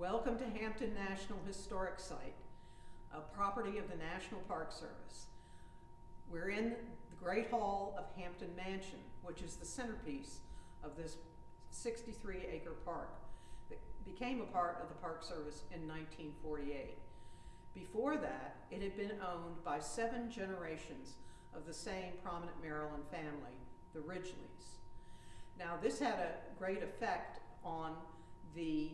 Welcome to Hampton National Historic Site, a property of the National Park Service. We're in the Great Hall of Hampton Mansion, which is the centerpiece of this 63 acre park that became a part of the Park Service in 1948. Before that, it had been owned by seven generations of the same prominent Maryland family, the Ridgelys. Now, this had a great effect on the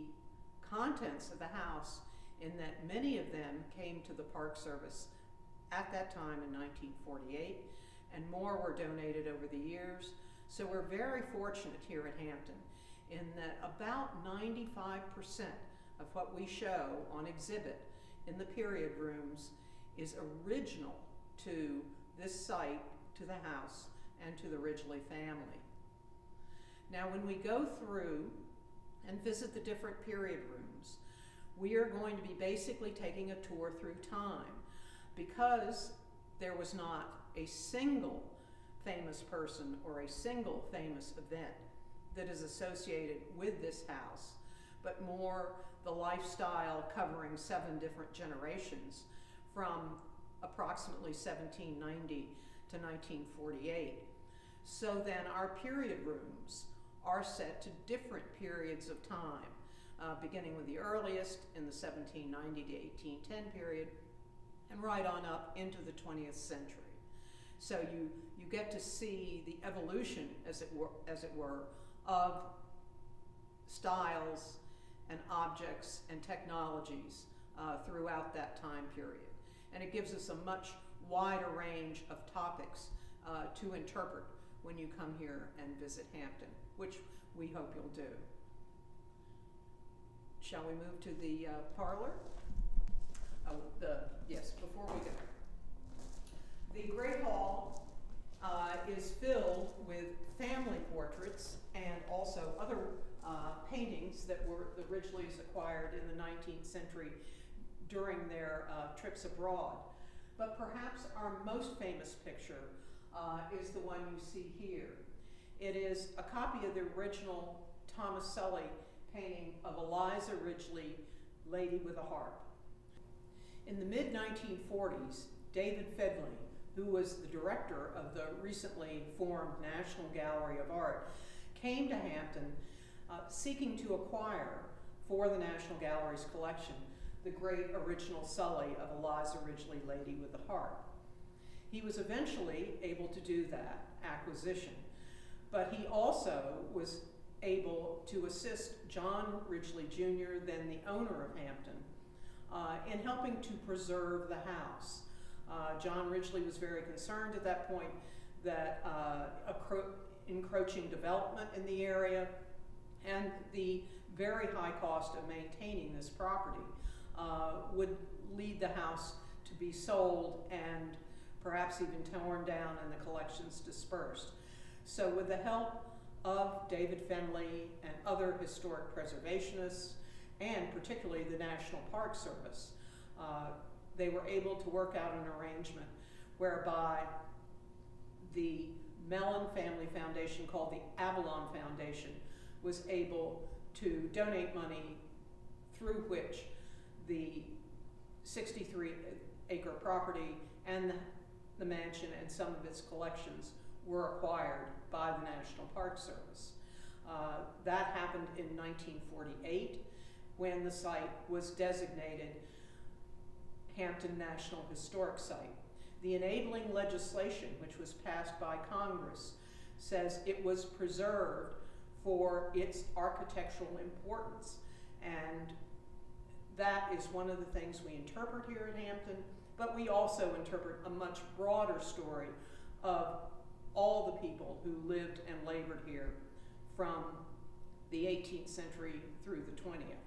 contents of the house in that many of them came to the Park Service at that time in 1948, and more were donated over the years. So we're very fortunate here at Hampton in that about 95% of what we show on exhibit in the period rooms is original to this site, to the house, and to the Ridgely family. Now when we go through and visit the different period rooms, we are going to be basically taking a tour through time because there was not a single famous person or a single famous event that is associated with this house, but more the lifestyle covering seven different generations from approximately 1790 to 1948. So then our period rooms are set to different periods of time, uh, beginning with the earliest in the 1790 to 1810 period, and right on up into the 20th century. So you, you get to see the evolution, as it were, as it were of styles and objects and technologies uh, throughout that time period. And it gives us a much wider range of topics uh, to interpret when you come here and visit Hampton which we hope you'll do. Shall we move to the uh, parlor? Oh, the, yes, before we go. The Great Hall uh, is filled with family portraits and also other uh, paintings that were the Ridgelys acquired in the 19th century during their uh, trips abroad. But perhaps our most famous picture uh, is the one you see here. It is a copy of the original Thomas Sully painting of Eliza Ridgely, Lady with a Harp. In the mid 1940s, David Finley, who was the director of the recently formed National Gallery of Art, came to Hampton uh, seeking to acquire for the National Gallery's collection the great original Sully of Eliza Ridgely, Lady with the Harp. He was eventually able to do that acquisition but he also was able to assist John Ridgely Jr., then the owner of Hampton, uh, in helping to preserve the house. Uh, John Ridgely was very concerned at that point that uh, encroaching development in the area and the very high cost of maintaining this property uh, would lead the house to be sold and perhaps even torn down and the collections dispersed. So with the help of David Finley and other historic preservationists, and particularly the National Park Service, uh, they were able to work out an arrangement whereby the Mellon Family Foundation, called the Avalon Foundation, was able to donate money through which the 63 acre property and the, the mansion and some of its collections were acquired by the National Park Service. Uh, that happened in 1948 when the site was designated Hampton National Historic Site. The enabling legislation, which was passed by Congress, says it was preserved for its architectural importance. And that is one of the things we interpret here in Hampton, but we also interpret a much broader story of all the people who lived and labored here from the 18th century through the 20th.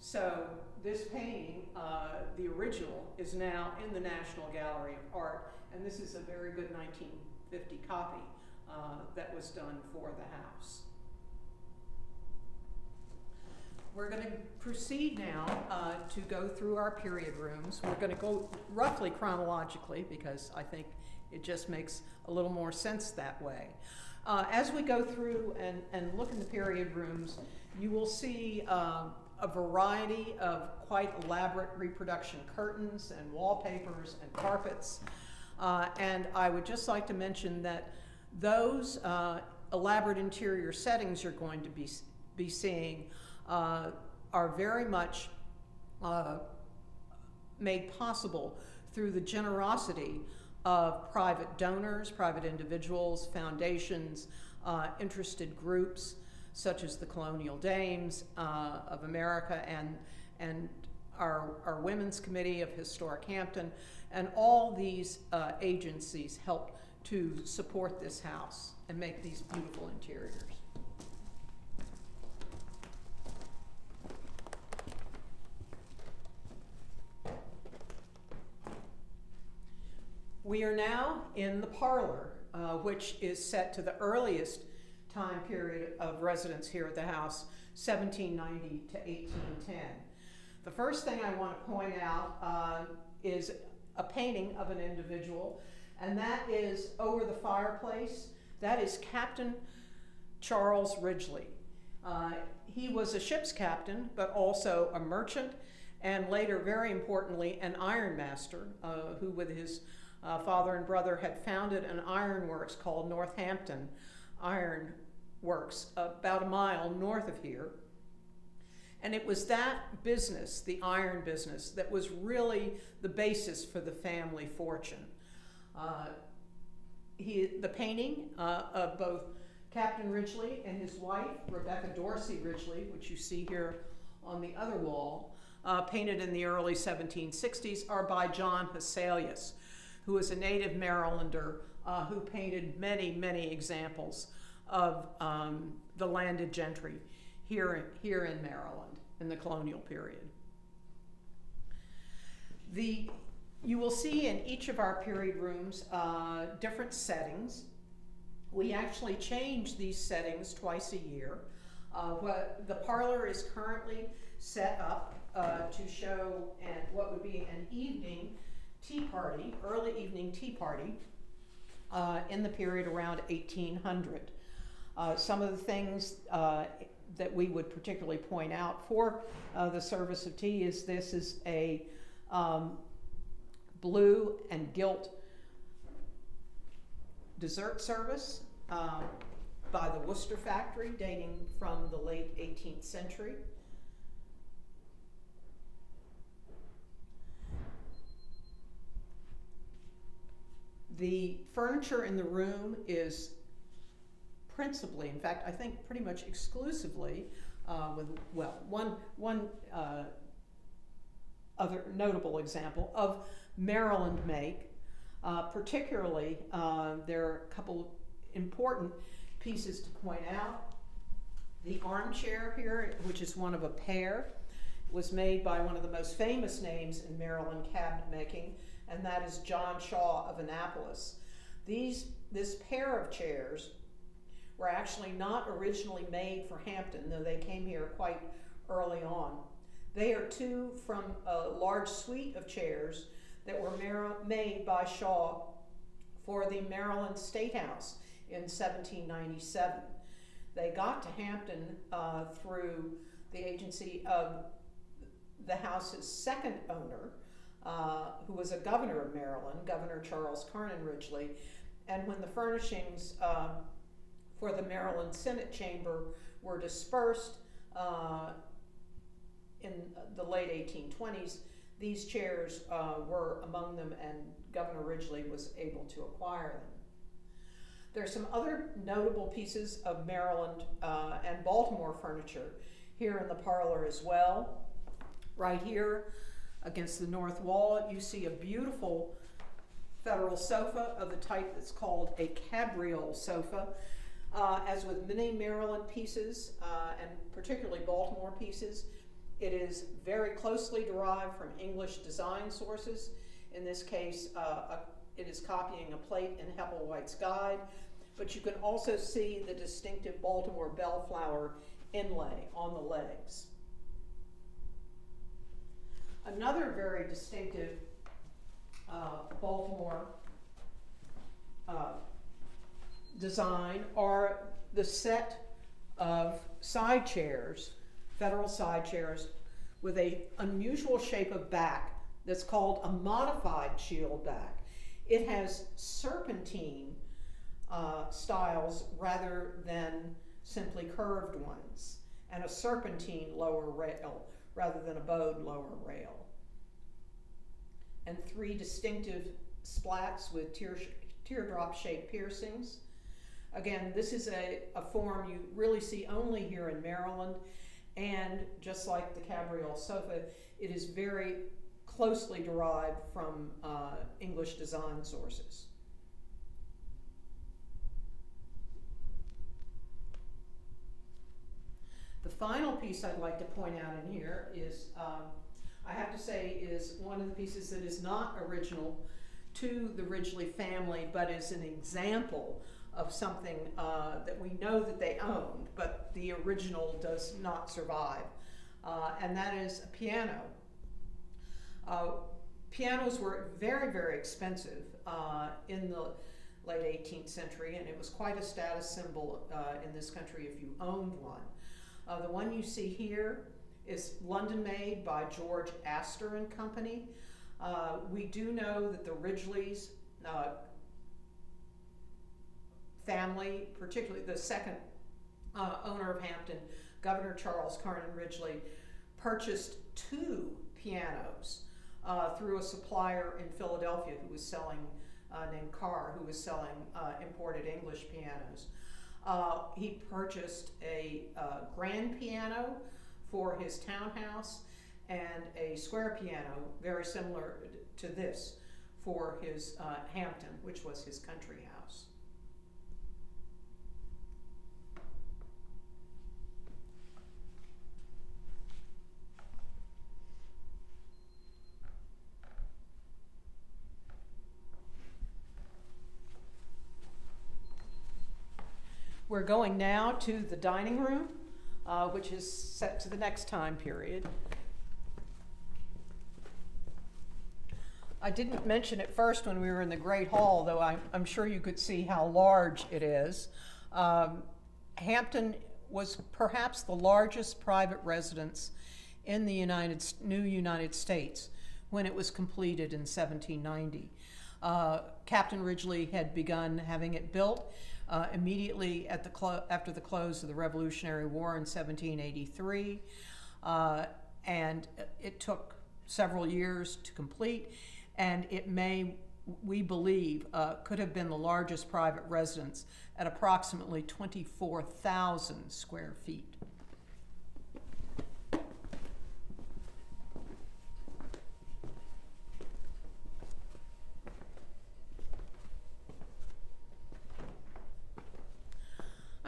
So this painting, uh, the original, is now in the National Gallery of Art, and this is a very good 1950 copy uh, that was done for the house. We're going to proceed now uh, to go through our period rooms. We're going to go roughly chronologically because I think it just makes a little more sense that way. Uh, as we go through and, and look in the period rooms, you will see uh, a variety of quite elaborate reproduction curtains and wallpapers and carpets. Uh, and I would just like to mention that those uh, elaborate interior settings you're going to be, be seeing uh, are very much uh, made possible through the generosity of private donors, private individuals, foundations, uh, interested groups, such as the Colonial Dames uh, of America and, and our, our Women's Committee of Historic Hampton, and all these uh, agencies help to support this house and make these beautiful interiors. We are now in the parlor, uh, which is set to the earliest time period of residence here at the house, 1790 to 1810. The first thing I want to point out uh, is a painting of an individual, and that is over the fireplace. That is Captain Charles Ridgely. Uh, he was a ship's captain, but also a merchant, and later, very importantly, an ironmaster, uh, who, with his uh, father and brother, had founded an ironworks called Northampton Iron Works, about a mile north of here. And it was that business, the iron business, that was really the basis for the family fortune. Uh, he, the painting uh, of both Captain Ridgely and his wife, Rebecca Dorsey Ridgely, which you see here on the other wall, uh, painted in the early 1760s, are by John Hesselius, who is a native Marylander uh, who painted many, many examples of um, the landed gentry here, here in Maryland in the colonial period. The, you will see in each of our period rooms uh, different settings. We actually change these settings twice a year. Uh, what the parlor is currently set up uh, to show and what would be an evening tea party, early evening tea party, uh, in the period around 1800. Uh, some of the things uh, that we would particularly point out for uh, the service of tea is this is a um, blue and gilt dessert service uh, by the Worcester factory dating from the late 18th century. The furniture in the room is principally, in fact, I think pretty much exclusively, uh, with, well, one, one uh, other notable example of Maryland make. Uh, particularly, uh, there are a couple important pieces to point out. The armchair here, which is one of a pair, was made by one of the most famous names in Maryland cabinet making, and that is John Shaw of Annapolis. These, this pair of chairs were actually not originally made for Hampton, though they came here quite early on. They are two from a large suite of chairs that were made by Shaw for the Maryland State House in 1797. They got to Hampton uh, through the agency of the house's second owner, uh, who was a governor of Maryland, Governor Charles Carnan Ridgely. And when the furnishings uh, for the Maryland Senate chamber were dispersed uh, in the late 1820s. These chairs uh, were among them, and Governor Ridgely was able to acquire them. There are some other notable pieces of Maryland uh, and Baltimore furniture here in the parlor as well. Right here against the north wall, you see a beautiful federal sofa of the type that's called a cabriole sofa. Uh, as with many Maryland pieces, uh, and particularly Baltimore pieces, it is very closely derived from English design sources. In this case, uh, a, it is copying a plate in Hepplewhite's Guide, but you can also see the distinctive Baltimore bellflower inlay on the legs. Another very distinctive uh, Baltimore uh, design are the set of side chairs federal side chairs with a unusual shape of back that's called a modified shield back. It has serpentine uh, styles rather than simply curved ones, and a serpentine lower rail rather than a bowed lower rail. And three distinctive splats with tear, teardrop shaped piercings. Again, this is a, a form you really see only here in Maryland, and just like the cabriole sofa, it is very closely derived from uh, English design sources. The final piece I'd like to point out in here is, um, I have to say, is one of the pieces that is not original to the Ridgely family, but is an example of something uh, that we know that they owned, but the original does not survive, uh, and that is a piano. Uh, pianos were very, very expensive uh, in the late 18th century, and it was quite a status symbol uh, in this country if you owned one. Uh, the one you see here is London made by George Astor and Company. Uh, we do know that the Ridgelys uh, family, particularly the second uh, owner of Hampton, Governor Charles Carnan Ridgely, purchased two pianos uh, through a supplier in Philadelphia who was selling, uh, named Carr, who was selling imported English pianos. Uh, he purchased a uh, grand piano for his townhouse and a square piano, very similar to this, for his uh, Hampton, which was his country house. We're going now to the dining room, uh, which is set to the next time period. I didn't mention it first when we were in the Great Hall, though I'm, I'm sure you could see how large it is. Um, Hampton was perhaps the largest private residence in the United, new United States when it was completed in 1790. Uh, Captain Ridgely had begun having it built uh, immediately at the after the close of the Revolutionary War in 1783, uh, and it took several years to complete, and it may, we believe, uh, could have been the largest private residence at approximately 24,000 square feet.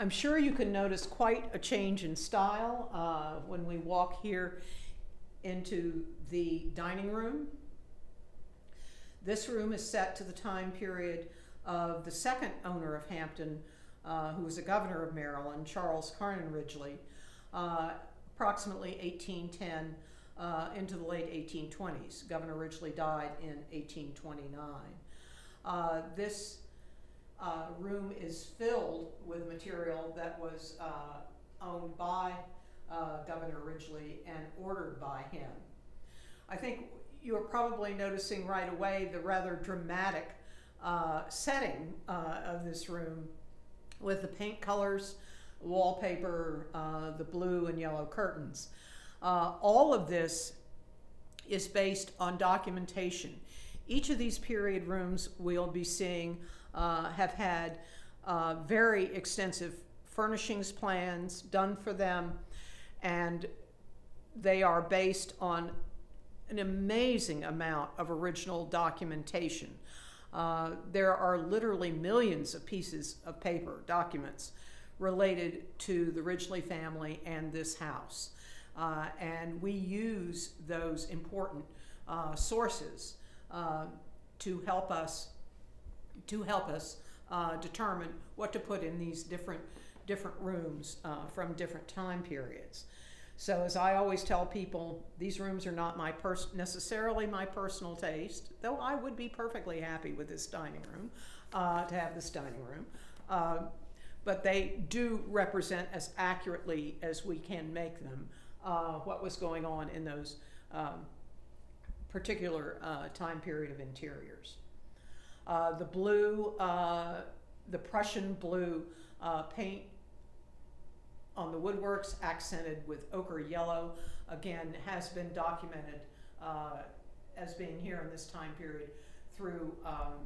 I'm sure you can notice quite a change in style uh, when we walk here into the dining room. This room is set to the time period of the second owner of Hampton, uh, who was a governor of Maryland, Charles Carnan Ridgely, uh, approximately 1810 uh, into the late 1820s. Governor Ridgely died in 1829. Uh, this uh, room is filled with material that was uh, owned by uh, Governor Ridgely and ordered by him. I think you are probably noticing right away the rather dramatic uh, setting uh, of this room with the paint colors, wallpaper, uh, the blue and yellow curtains. all of this is based on documentation. Each of these period rooms we'll be seeing uh, have had uh, very extensive furnishings plans done for them, and they are based on an amazing amount of original documentation. Uh, there are literally millions of pieces of paper, documents, related to the Ridgely family and this house. Uh, and we use those important uh, sources uh, to help us to help us uh, determine what to put in these different different rooms uh, from different time periods. So as I always tell people, these rooms are not my pers- necessarily my personal taste, though I would be perfectly happy with this dining room, uh, to have this dining room. Uh, but they do represent as accurately as we can make them uh, what was going on in those um, particular uh, time period of interiors. Uh, the blue, uh, the Prussian blue uh, paint on the woodworks accented with ochre yellow, again, has been documented uh, as being here in this time period through um,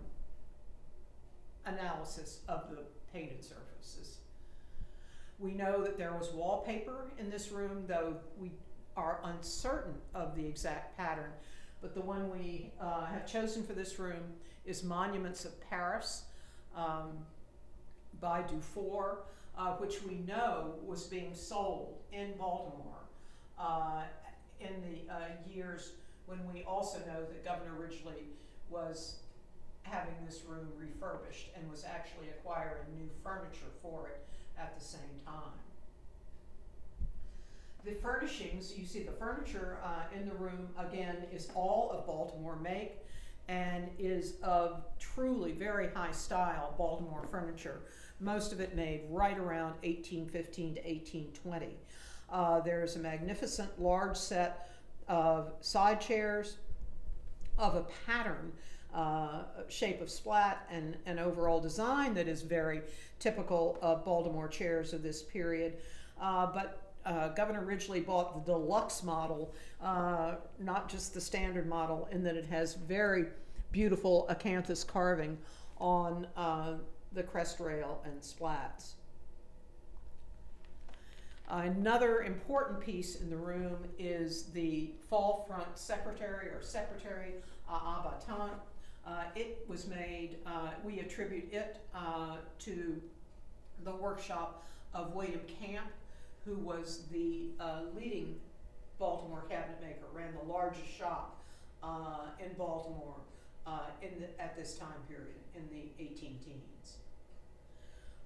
analysis of the painted surfaces. We know that there was wallpaper in this room, though we are uncertain of the exact pattern. But the one we uh, have chosen for this room is Monuments of Paris um, by Dufour, uh, which we know was being sold in Baltimore uh, in the uh, years when we also know that Governor Ridgely was having this room refurbished and was actually acquiring new furniture for it at the same time. The furnishings, you see the furniture uh, in the room again is all of Baltimore make and is of truly very high style Baltimore furniture. Most of it made right around 1815 to 1820. Uh, there's a magnificent large set of side chairs of a pattern uh, shape of splat and an overall design that is very typical of Baltimore chairs of this period. Uh, but uh, Governor Ridgely bought the deluxe model, uh, not just the standard model, in that it has very beautiful acanthus carving on uh, the crest rail and splats. Another important piece in the room is the fall front secretary or secretary uh, abattant. Uh, it was made, uh, we attribute it to the workshop of William Camp, who was the uh, leading Baltimore cabinet maker, ran the largest shop uh, in Baltimore in the, at this time period in the 18 teens.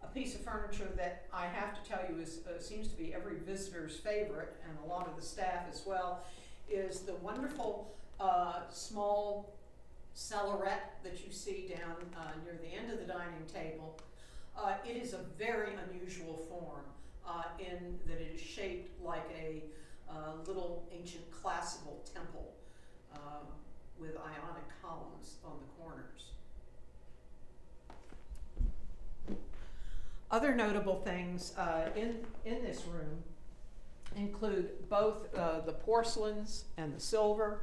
A piece of furniture that I have to tell you is, seems to be every visitor's favorite, and a lot of the staff as well, is the wonderful small cellaret that you see down uh, near the end of the dining table. Uh, it is a very unusual form uh, in that it is shaped like a uh, little ancient classical temple um, with ionic columns on the corners. Other notable things uh, in, in this room include both uh, the porcelains and the silver,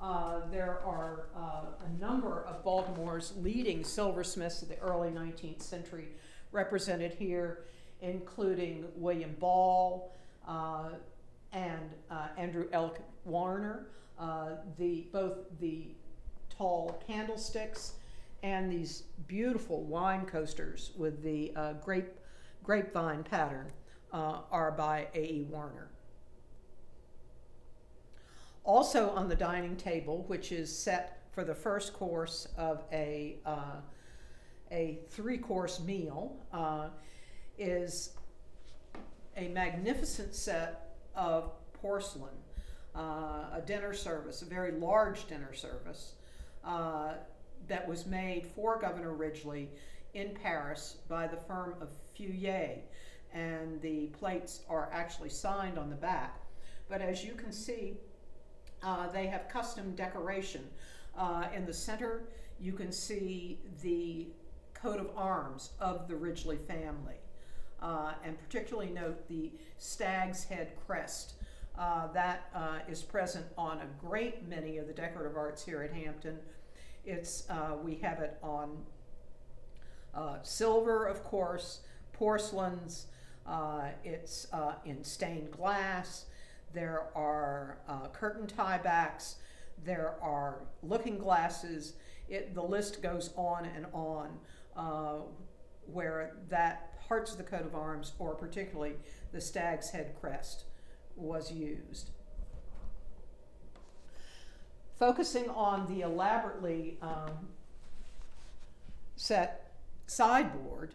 uh, there are uh, a number of Baltimore's leading silversmiths of the early 19th century represented here, including William Ball uh, and uh, Andrew Elk Warner. Uh, the, both the tall candlesticks and these beautiful wine coasters with the grape, grapevine pattern are by A.E. Warner. Also on the dining table, which is set for the first course of a, uh, a three course meal, uh, is a magnificent set of porcelain, uh, a dinner service, a very large dinner service uh, that was made for Governor Ridgely in Paris by the firm of Feuillet. And the plates are actually signed on the back. But as you can see, uh, they have custom decoration. Uh, in the center, you can see the coat of arms of the Ridgely family. Uh, and particularly note the stag's head crest. Uh, that uh, is present on a great many of the decorative arts here at Hampton. It's, uh, we have it on silver, of course, porcelains, it's in stained glass, there are uh, curtain tiebacks, there are looking glasses. It, the list goes on and on uh, where that parts of the coat of arms, or particularly the stag's head crest, was used. Focusing on the elaborately um, set sideboard,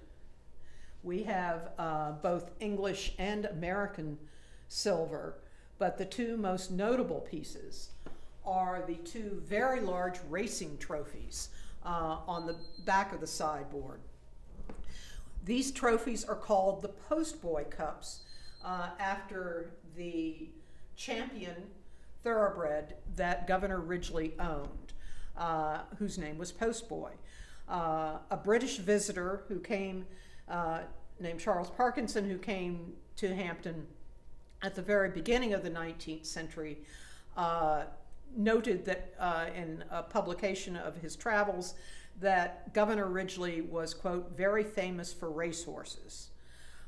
we have uh, both English and American silver but the two most notable pieces are the two very large racing trophies uh, on the back of the sideboard. These trophies are called the Postboy Cups uh, after the champion thoroughbred that Governor Ridgely owned, uh, whose name was Postboy. Uh, a British visitor who came, uh, named Charles Parkinson, who came to Hampton at the very beginning of the 19th century, uh, noted that in a publication of his travels that Governor Ridgely was, quote, very famous for racehorses.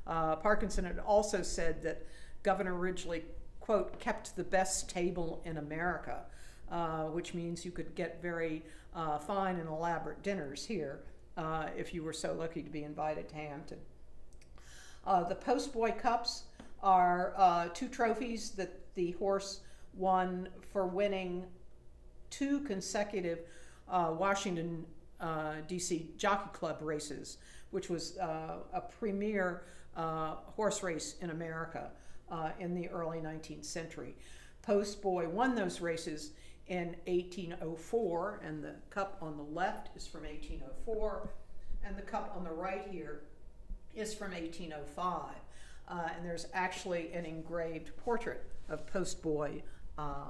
Uh, Parkinson had also said that Governor Ridgely, quote, kept the best table in America, uh, which means you could get very uh, fine and elaborate dinners here uh, if you were so lucky to be invited to Hampton. Uh, the Postboy Cups are uh, two trophies that the horse won for winning two consecutive Washington DC Jockey Club races, which was uh, a premier uh, horse race in America uh, in the early 19th century. Postboy won those races in 1804, and the cup on the left is from 1804, and the cup on the right here is from 1805. Uh, and there's actually an engraved portrait of Postboy uh,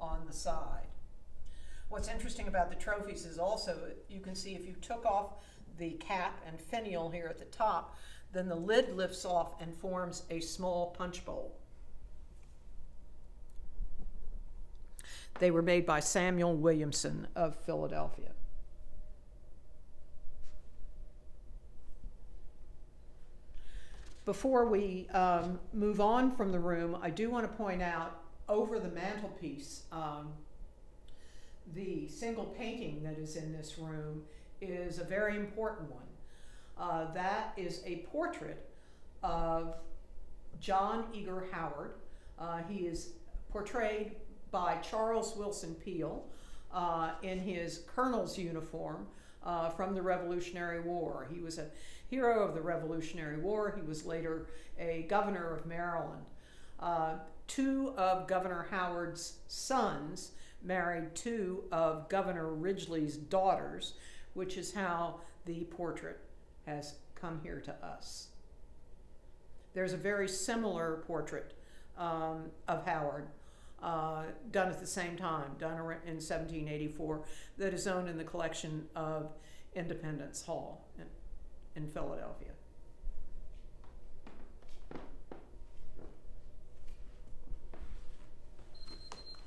on the side. What's interesting about the trophies is also you can see if you took off the cap and finial here at the top, then the lid lifts off and forms a small punch bowl. They were made by Samuel Williamson of Philadelphia. Before we um, move on from the room, I do want to point out over the mantelpiece um, the single painting that is in this room is a very important one. Uh, that is a portrait of John Eager Howard. Uh, he is portrayed by Charles Willson Peale uh, in his colonel's uniform uh, from the Revolutionary War. He was a hero of the Revolutionary War. He was later a governor of Maryland. Uh, two of Governor Howard's sons married two of Governor Ridgely's daughters, which is how the portrait has come here to us. There's a very similar portrait um, of Howard uh, done at the same time, done in 1784, that is owned in the collection of Independence Hall in, in Philadelphia.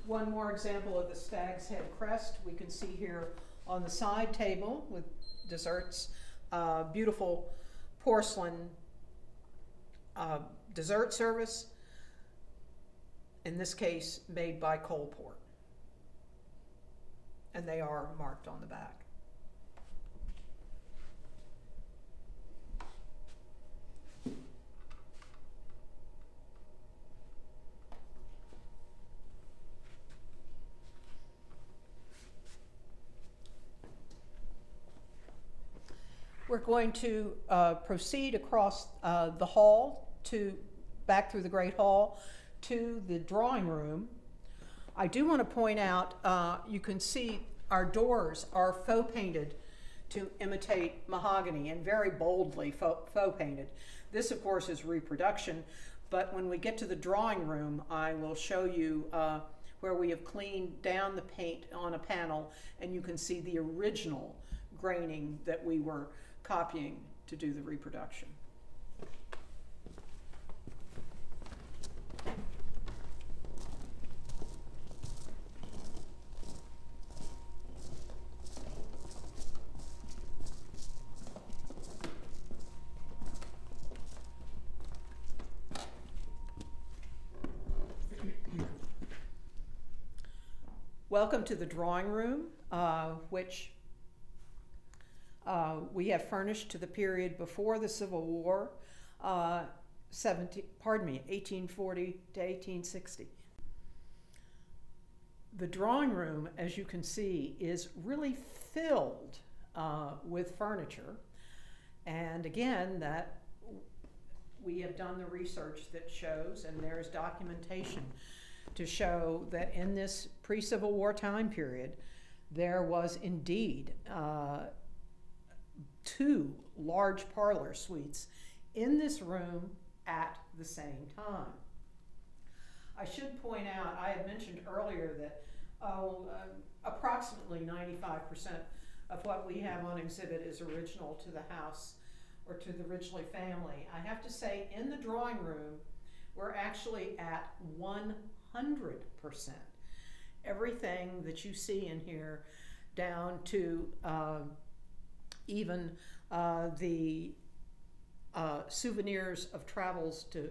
One more example of the stag's head crest. We can see here on the side table with desserts, uh, beautiful porcelain uh, dessert service, in this case made by Coalport. And they are marked on the back. We're going to uh, proceed across uh, the hall to back through the Great Hall to the drawing room. I do want to point out uh, you can see our doors are faux painted to imitate mahogany and very boldly faux, faux painted. This, of course, is reproduction, but when we get to the drawing room, I will show you uh, where we have cleaned down the paint on a panel and you can see the original graining that we were copying to do the reproduction. Welcome to the drawing room, uh, which uh, we have furnished to the period before the Civil War, uh, 17, pardon me, 1840 to 1860. The drawing room, as you can see, is really filled uh, with furniture. And again, that we have done the research that shows, and there's documentation to show that in this pre Civil War time period, there was indeed uh, two large parlor suites in this room at the same time. I should point out, I had mentioned earlier that, oh, uh, approximately ninety-five percent of what we have on exhibit is original to the house or to the Ridgely family. I have to say, in the drawing room, we're actually at one hundred percent. Everything that you see in here, down to um, even uh, the uh, souvenirs of travels to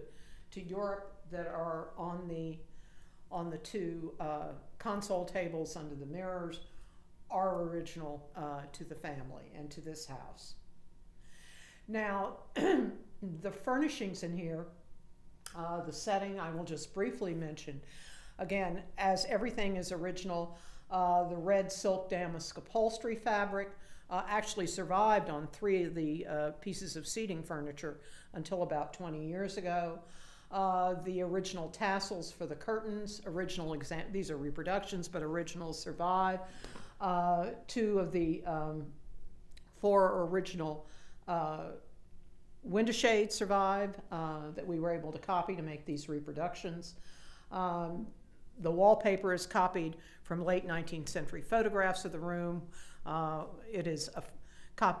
to Europe that are on the on the two uh, console tables under the mirrors are original uh, to the family and to this house. Now, the furnishings in here, uh, the setting, I will just briefly mention. Again, as everything is original, uh, the red silk damask upholstery fabric uh, actually survived on three of the uh, pieces of seating furniture until about 20 years ago. Uh, the original tassels for the curtains, original exam, these are reproductions, but originals survive. Uh, two of the um, four original uh, window shades survive uh, that we were able to copy to make these reproductions. Um, the wallpaper is copied from late 19th century photographs of the room. Uh, it is a,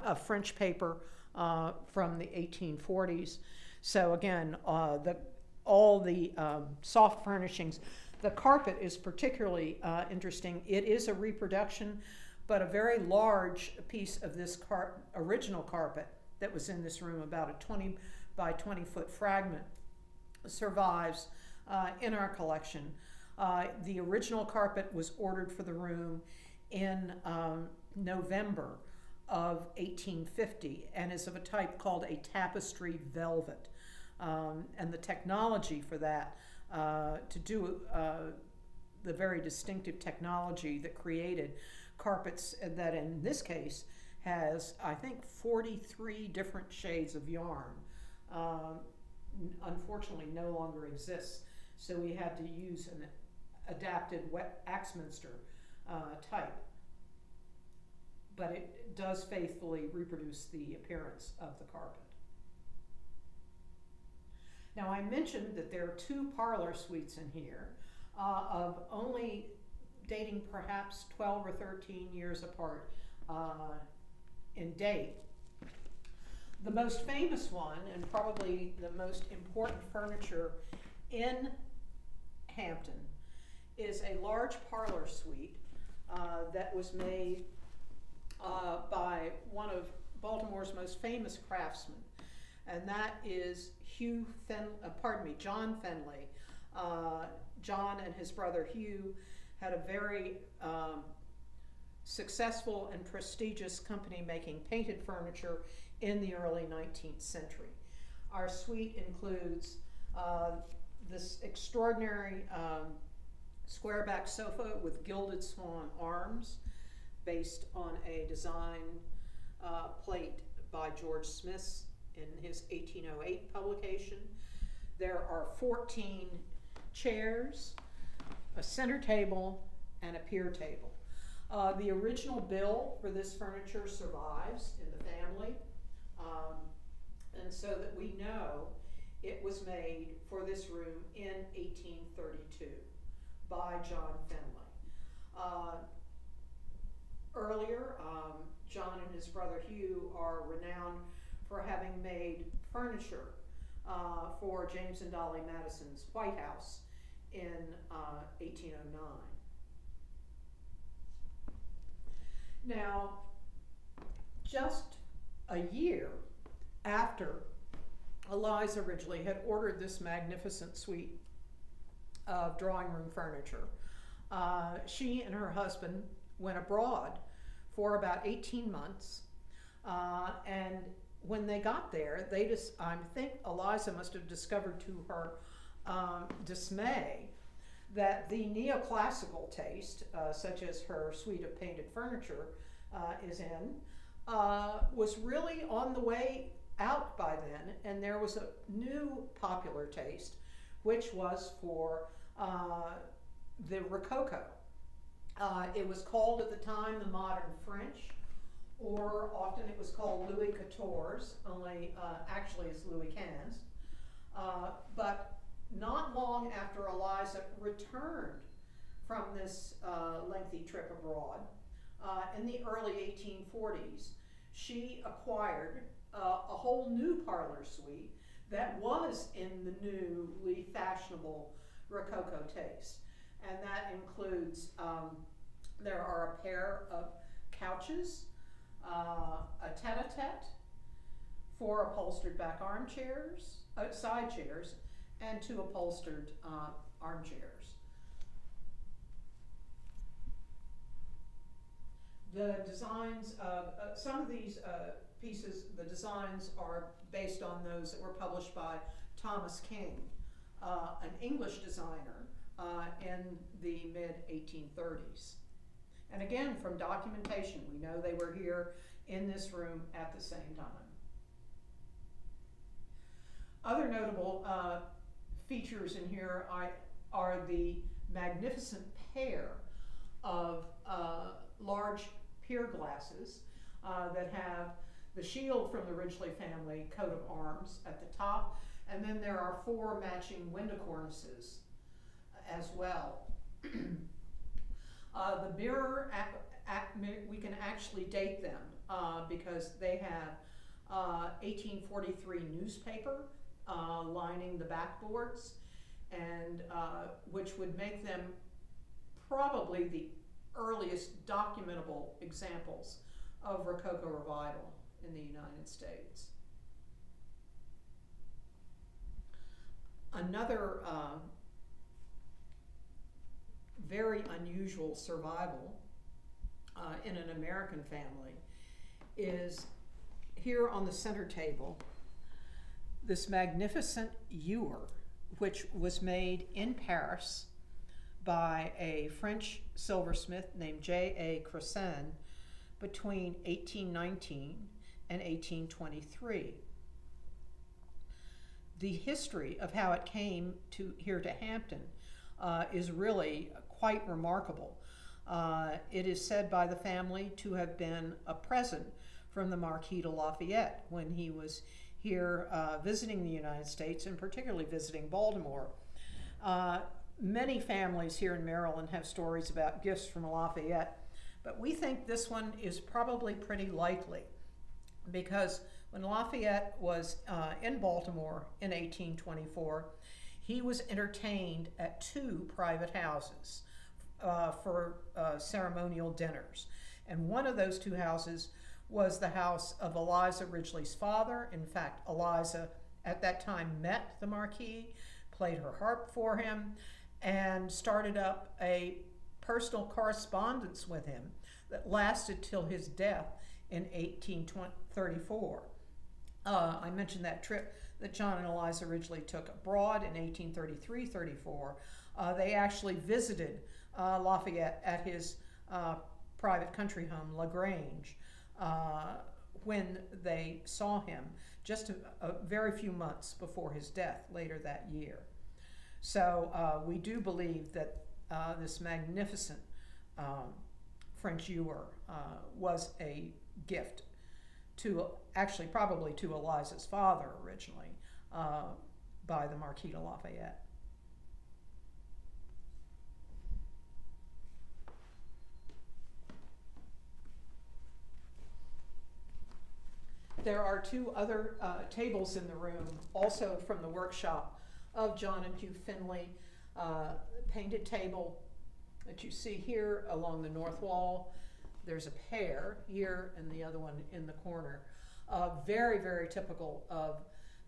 a French paper uh, from the 1840s. So again, uh, the, all the um, soft furnishings. The carpet is particularly uh, interesting. It is a reproduction, but a very large piece of this car original carpet that was in this room, about a 20 by 20 foot fragment, survives uh, in our collection. Uh, the original carpet was ordered for the room in um, November of 1850 and is of a type called a tapestry velvet. Um, and the technology for that uh, to do uh, the very distinctive technology that created carpets that in this case has I think 43 different shades of yarn. Um, unfortunately no longer exists so we had to use an adapted Axminster uh, type but it does faithfully reproduce the appearance of the carpet. Now I mentioned that there are two parlor suites in here uh, of only dating perhaps 12 or 13 years apart uh, in date. The most famous one and probably the most important furniture in Hampton is a large parlor suite uh, that was made uh, by one of Baltimore's most famous craftsmen, and that is Hugh Fen, uh, pardon me, John Finlay. Uh, John and his brother Hugh had a very um, successful and prestigious company making painted furniture in the early 19th century. Our suite includes uh, this extraordinary um, square back sofa with gilded swan arms based on a design uh, plate by George Smith in his 1808 publication. There are 14 chairs, a center table, and a pier table. Uh, the original bill for this furniture survives in the family, um, and so that we know it was made for this room in 1832 by John Finlay. Uh, earlier, um, John and his brother Hugh are renowned for having made furniture uh, for James and Dolly Madison's White House in uh, 1809. Now, just a year after Eliza Ridgely had ordered this magnificent suite of drawing room furniture, uh, she and her husband went abroad for about 18 months. Uh, and when they got there, they just, I think Eliza must have discovered to her um, dismay that the neoclassical taste, uh, such as her suite of painted furniture uh, is in, uh, was really on the way out by then, and there was a new popular taste, which was for uh, the Rococo. Uh, it was called at the time the modern French, or often it was called Louis XIV's, only uh, actually it's Louis Quinze. Uh, but not long after Eliza returned from this uh, lengthy trip abroad, uh, in the early 1840s, she acquired a whole new parlor suite that was in the newly fashionable Rococo taste. And that includes, um, there are a pair of couches, uh, a tete-a-tete, four upholstered back armchairs, uh, side chairs, and two upholstered uh, armchairs. The designs of, uh, some of these uh, pieces, the designs are based on those that were published by Thomas King, uh, an English designer uh, in the mid 1830s. And again, from documentation, we know they were here in this room at the same time. Other notable uh, features in here are, are the magnificent pair of uh, large pier glasses uh, that have the shield from the Ridgely family coat of arms at the top, and then there are four matching window cornices as well. uh, the mirror, we can actually date them uh, because they have 1843 uh, newspaper uh, lining the backboards, and uh, which would make them probably the earliest documentable examples of Rococo revival in the United States. Another uh, very unusual survival uh, in an American family is here on the center table this magnificent ewer, which was made in Paris by a French silversmith named J.A. Cresson between 1819 and 1823. The history of how it came to here to Hampton uh, is really quite remarkable. Uh, it is said by the family to have been a present from the Marquis de Lafayette when he was here uh, visiting the United States and particularly visiting Baltimore. Uh, many families here in Maryland have stories about gifts from Lafayette, but we think this one is probably pretty likely because when Lafayette was uh, in Baltimore in 1824, he was entertained at two private houses uh, for uh, ceremonial dinners. And one of those two houses was the house of Eliza Ridgely's father. In fact, Eliza at that time met the Marquis, played her harp for him, and started up a personal correspondence with him that lasted till his death in 1834. Uh, I mentioned that trip that John and Eliza Ridgely took abroad in 1833-34. Uh, they actually visited uh, Lafayette at his uh, private country home, LaGrange, uh, when they saw him just a, a, very few months before his death later that year. So uh, we do believe that this magnificent um, French ewer was a gift to actually probably to Eliza's father originally uh, by the Marquis de Lafayette. There are two other uh, tables in the room, also from the workshop of John and Hugh Finley, uh, painted table that you see here along the north wall there's a pair here and the other one in the corner. Uh, very, very typical of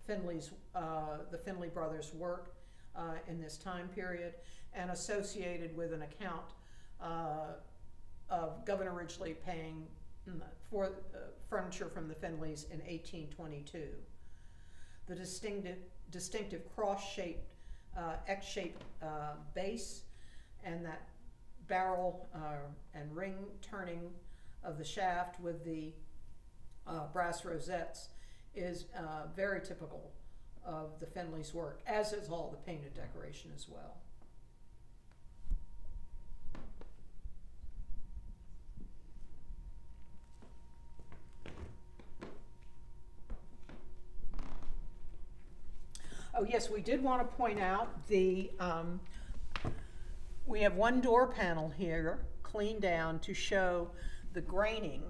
Finley's, uh, the Finley brothers' work uh, in this time period and associated with an account uh, of Governor Ridgely paying mm, for uh, furniture from the Finleys in 1822. The distinctive, distinctive cross-shaped, uh, X-shaped base and that barrel uh, and ring turning of the shaft with the uh, brass rosettes is uh, very typical of the Finley's work, as is all the painted decoration as well. Oh, yes, we did want to point out the, um, we have one door panel here cleaned down to show the graining,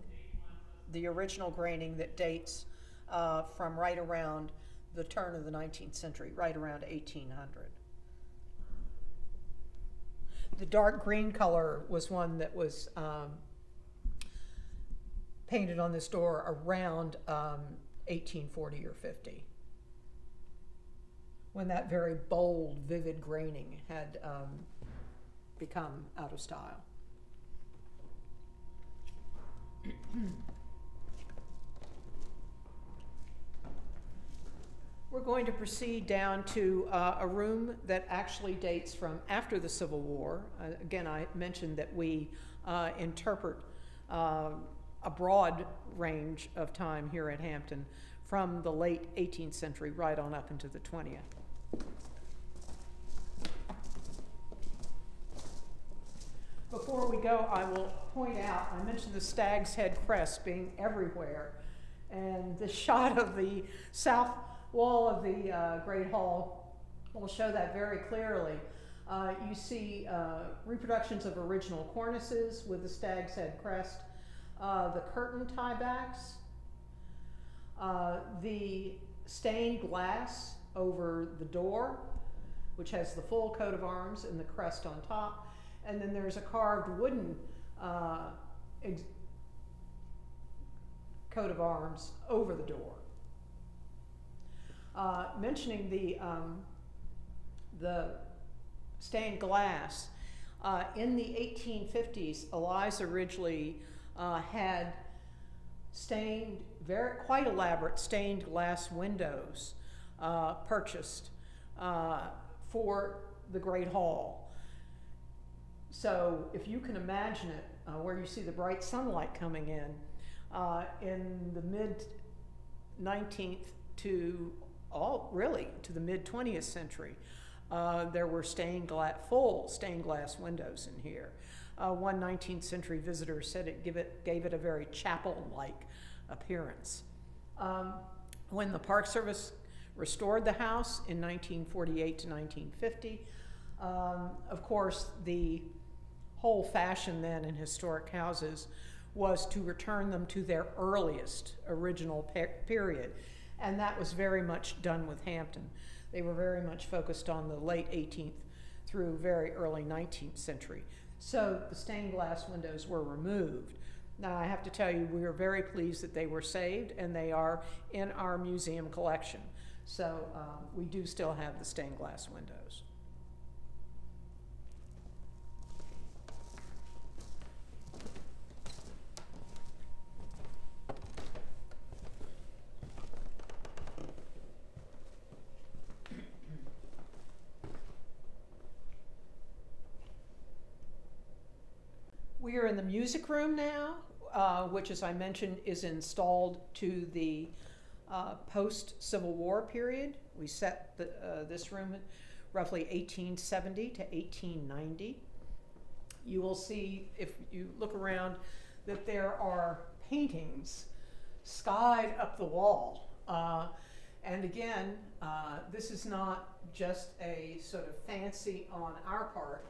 the original graining that dates uh, from right around the turn of the 19th century, right around 1800. The dark green color was one that was um, painted on this door around um, 1840 or 50 when that very bold, vivid graining had um, become out of style. We're going to proceed down to uh, a room that actually dates from after the Civil War. Uh, again, I mentioned that we uh, interpret uh, a broad range of time here at Hampton from the late 18th century right on up into the 20th. Before we go, I will point out, I mentioned the stag's head crest being everywhere. And the shot of the south wall of the uh, Great Hall will show that very clearly. Uh, you see uh, reproductions of original cornices with the stag's head crest, uh, the curtain tiebacks, uh, the stained glass over the door, which has the full coat of arms and the crest on top. And then there's a carved wooden coat of arms over the door. Uh, mentioning the, um, the stained glass, uh, in the 1850s, Eliza Ridgely uh, had stained, very quite elaborate stained glass windows uh, purchased uh, for the Great Hall. So if you can imagine it, where you see the bright sunlight coming in, in the mid 19th to all really to the mid 20th century, uh, there were stained glass, full stained glass windows in here. Uh, one 19th century visitor said it, it gave it a very chapel-like appearance. Um, when the Park Service restored the house in 1948 to 1950. Um, of course, the whole fashion then in historic houses was to return them to their earliest original pe period. And that was very much done with Hampton. They were very much focused on the late 18th through very early 19th century. So the stained glass windows were removed. Now, I have to tell you, we are very pleased that they were saved and they are in our museum collection. So um, we do still have the stained glass windows. We are in the music room now, uh, which, as I mentioned, is installed to the uh, post-Civil War period. We set the, uh, this room roughly 1870 to 1890. You will see, if you look around, that there are paintings skied up the wall. Uh, and again, uh, this is not just a sort of fancy on our part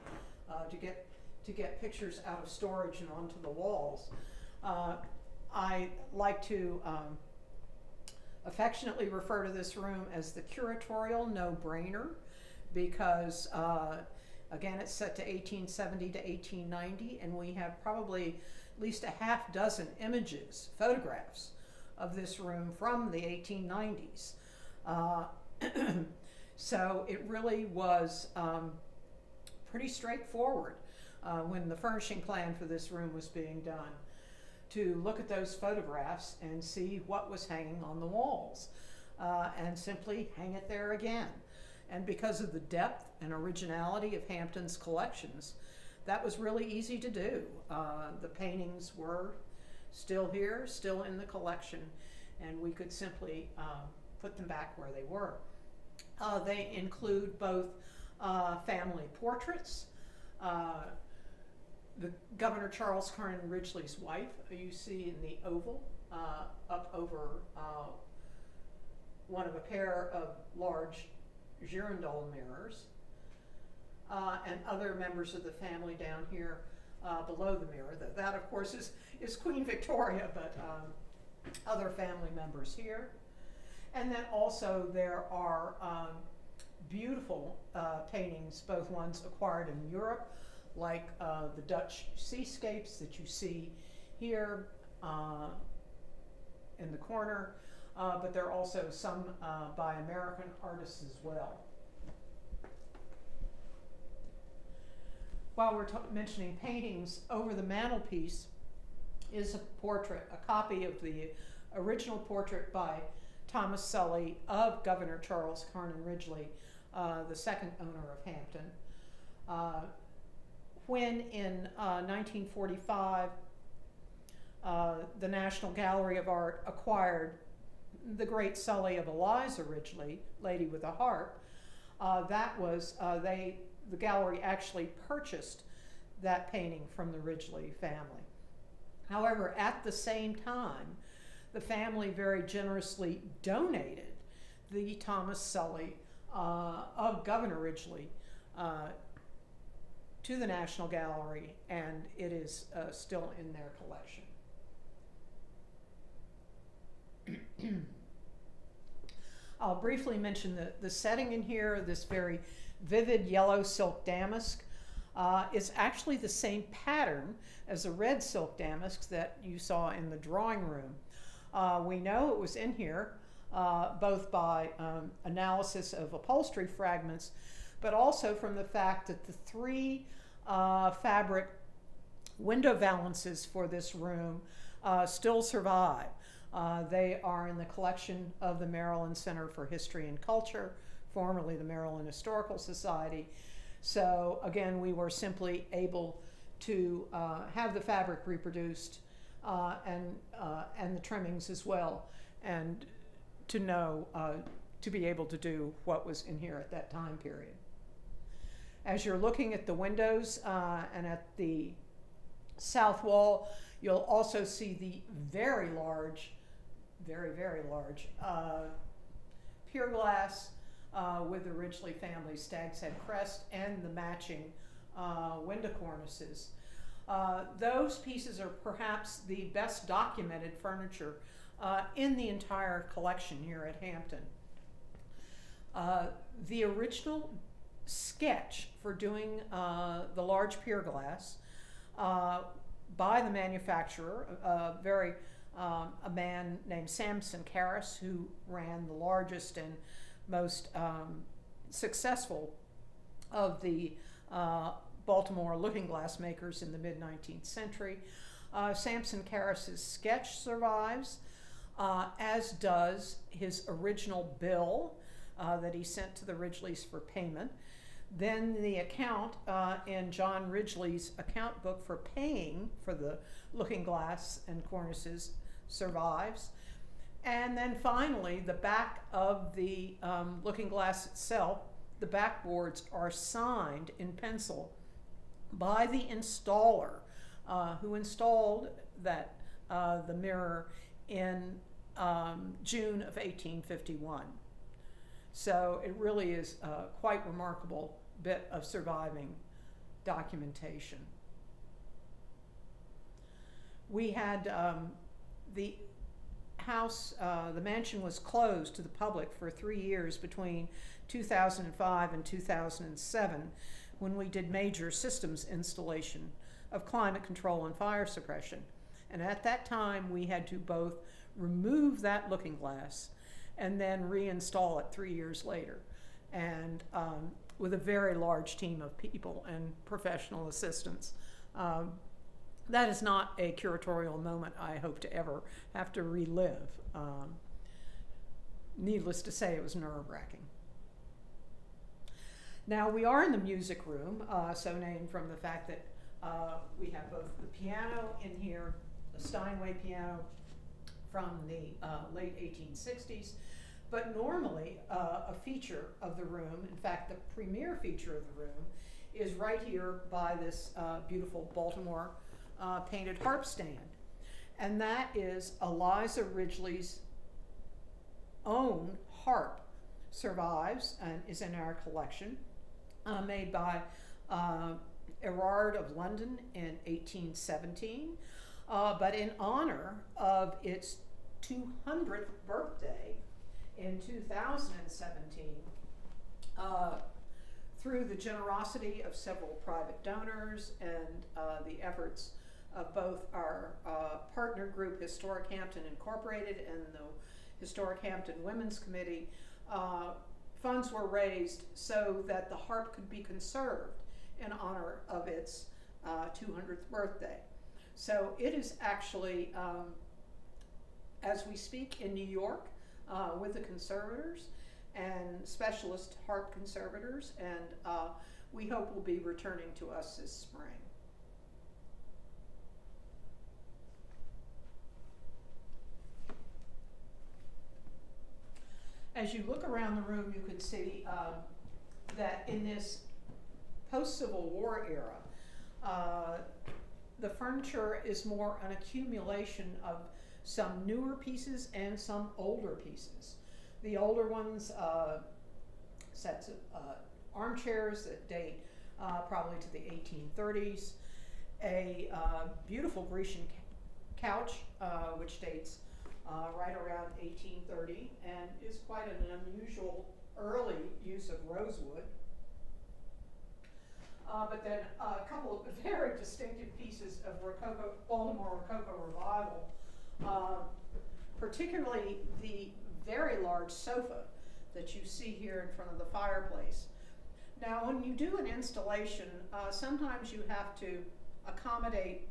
uh, to get to get pictures out of storage and onto the walls. Uh, I like to um, affectionately refer to this room as the curatorial no-brainer because uh, again it's set to 1870 to 1890 and we have probably at least a half dozen images, photographs of this room from the 1890s. Uh, so it really was um, pretty straightforward uh, when the furnishing plan for this room was being done to look at those photographs and see what was hanging on the walls uh, and simply hang it there again. And because of the depth and originality of Hampton's collections, that was really easy to do. Uh, the paintings were still here, still in the collection, and we could simply um, put them back where they were. Uh, they include both uh, family portraits, uh, the Governor Charles Carnan Ridgely's wife, you see in the oval uh, up over uh, one of a pair of large Girandole mirrors. Uh, and other members of the family down here uh, below the mirror. That, that, of course, is, is Queen Victoria, but um, other family members here. And then also there are um, beautiful uh, paintings, both ones acquired in Europe, like uh, the Dutch seascapes that you see here uh, in the corner, uh, but there are also some uh, by American artists as well. While we're mentioning paintings, over the mantelpiece is a portrait, a copy of the original portrait by Thomas Sully of Governor Charles Carnan Ridgely, uh, the second owner of Hampton. Uh, when in 1945 uh, uh, the National Gallery of Art acquired the great Sully of Eliza Ridgely, Lady with a Harp, uh, that was, they, the gallery actually purchased that painting from the Ridgely family. However, at the same time, the family very generously donated the Thomas Sully uh, of Governor Ridgely uh, to the National Gallery, and it is uh, still in their collection. I'll briefly mention the, the setting in here, this very vivid yellow silk damask. Uh, is actually the same pattern as the red silk damask that you saw in the drawing room. Uh, we know it was in here uh, both by um, analysis of upholstery fragments, but also from the fact that the three uh, fabric window valances for this room uh, still survive. Uh, they are in the collection of the Maryland Center for History and Culture, formerly the Maryland Historical Society. So again, we were simply able to uh, have the fabric reproduced uh, and, uh, and the trimmings as well, and to know, uh, to be able to do what was in here at that time period. As you're looking at the windows uh, and at the south wall, you'll also see the very large, very, very large uh, pier glass uh, with the Ridgely family stag's head crest and the matching window cornices. Uh, those pieces are perhaps the best documented furniture uh, in the entire collection here at Hampton. Uh, the original sketch for doing uh, the large pier glass uh, by the manufacturer, very um, a man named Samson Karras, who ran the largest and most um, successful of the uh, Baltimore looking glass makers in the mid 19th century. Uh, Samson Karras's sketch survives, uh, as does his original bill uh, that he sent to the Ridgelys for payment. Then the account uh, in John Ridgely's account book for paying for the looking glass and cornices survives. And then finally, the back of the um, looking glass itself, the backboards are signed in pencil by the installer uh, who installed that uh, the mirror in um, June of 1851. So it really is a quite remarkable bit of surviving documentation. We had um, the house, uh, the mansion was closed to the public for three years between 2005 and 2007 when we did major systems installation of climate control and fire suppression. And at that time, we had to both remove that looking glass and then reinstall it three years later. And um, with a very large team of people and professional assistants. Um, that is not a curatorial moment I hope to ever have to relive. Um, needless to say, it was nerve wracking. Now we are in the music room, uh, so named from the fact that uh, we have both the piano in here, the Steinway piano from the uh, late 1860s, but normally uh, a feature of the room, in fact the premier feature of the room, is right here by this uh, beautiful Baltimore uh, painted harp stand. And that is Eliza Ridgely's own harp survives and is in our collection, uh, made by uh, Erard of London in 1817. Uh, but in honor of its 200th birthday in 2017, uh, through the generosity of several private donors and uh, the efforts of both our uh, partner group, Historic Hampton Incorporated, and the Historic Hampton Women's Committee, uh, funds were raised so that the harp could be conserved in honor of its 200th uh, birthday. So it is actually, um, as we speak, in New York uh, with the conservators and specialist harp conservators, and uh, we hope will be returning to us this spring. As you look around the room, you can see um, that in this post-Civil War era, uh, the furniture is more an accumulation of some newer pieces and some older pieces. The older ones, uh, sets of uh, armchairs that date uh, probably to the 1830s, a uh, beautiful Grecian couch, uh, which dates uh, right around 1830 and is quite an unusual early use of rosewood. Uh, but then a couple of very distinctive pieces of Rococo, Baltimore Rococo revival, uh, particularly the very large sofa that you see here in front of the fireplace. Now, when you do an installation, uh, sometimes you have to accommodate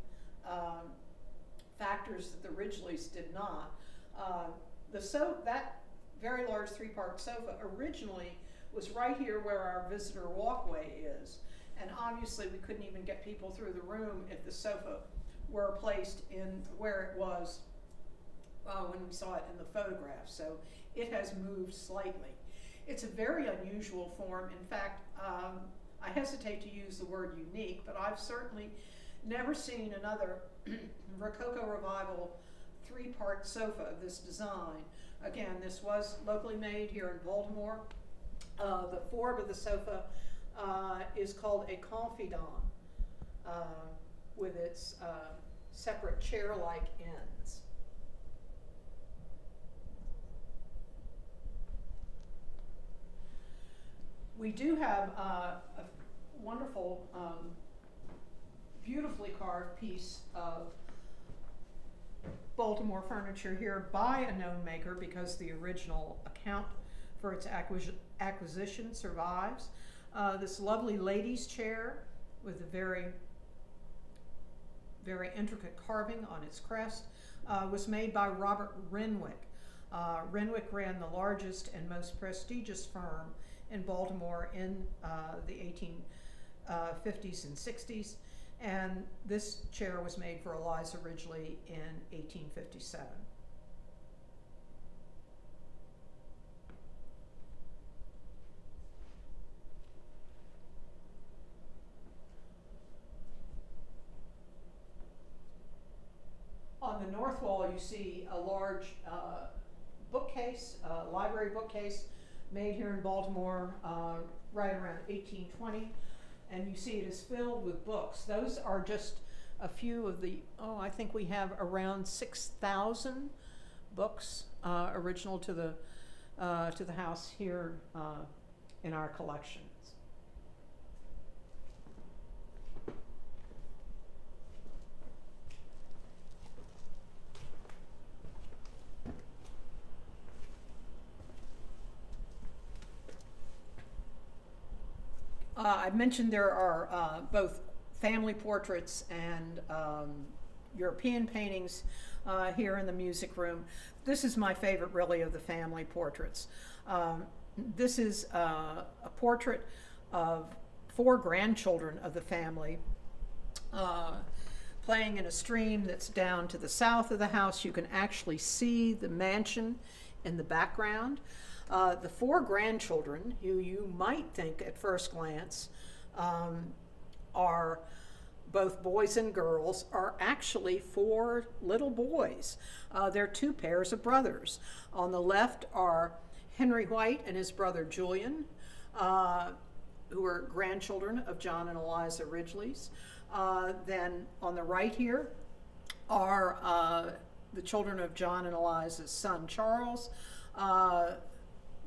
um, factors that the Ridgelys did not. Uh, the so that very large three-part sofa originally was right here where our visitor walkway is. And obviously we couldn't even get people through the room if the sofa were placed in where it was uh, when we saw it in the photograph. So it has moved slightly. It's a very unusual form. In fact, um, I hesitate to use the word unique, but I've certainly never seen another Rococo Revival three-part sofa of this design. Again, this was locally made here in Baltimore. Uh, the form of the sofa uh, is called a confidant uh, with its uh, separate chair-like ends. We do have uh, a wonderful, um, beautifully carved piece of Baltimore furniture here by a known maker because the original account for its acquis acquisition survives. Uh, this lovely lady's chair with a very, very intricate carving on its crest uh, was made by Robert Renwick. Uh, Renwick ran the largest and most prestigious firm in Baltimore in uh, the 1850s uh, and 60s and this chair was made for Eliza Ridgely in 1857. On the north wall, you see a large uh, bookcase, library bookcase, made here in Baltimore uh, right around 1820 and you see it is filled with books. Those are just a few of the, oh, I think we have around 6,000 books uh, original to the, uh, to the house here uh, in our collections. Uh, I mentioned there are uh, both family portraits and um, European paintings uh, here in the music room. This is my favorite, really, of the family portraits. Um, this is uh, a portrait of four grandchildren of the family uh, playing in a stream that's down to the south of the house. You can actually see the mansion in the background. Uh, the four grandchildren, who you might think at first glance um, are both boys and girls, are actually four little boys. Uh, they're two pairs of brothers. On the left are Henry White and his brother Julian, uh, who are grandchildren of John and Eliza Ridgely's. Uh, then on the right here are uh, the children of John and Eliza's son Charles.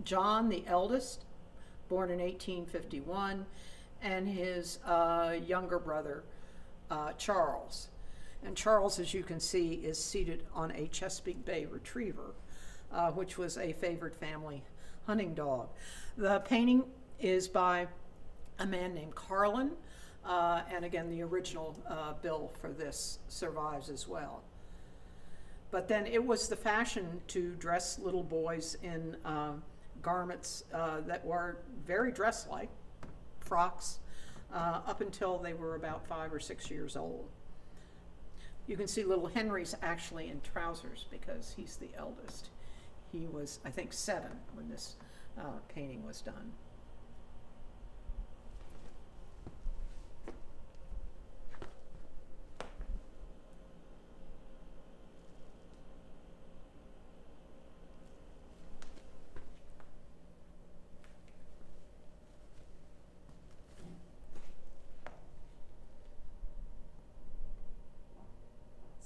John, the eldest, born in 1851, and his uh, younger brother uh, Charles. And Charles, as you can see, is seated on a Chesapeake Bay Retriever, uh, which was a favorite family hunting dog. The painting is by a man named Carlin, uh, and again, the original uh, bill for this survives as well. But then it was the fashion to dress little boys in uh, garments uh, that were very dress-like, frocks, uh, up until they were about five or six years old. You can see little Henry's actually in trousers because he's the eldest. He was, I think, seven when this uh, painting was done.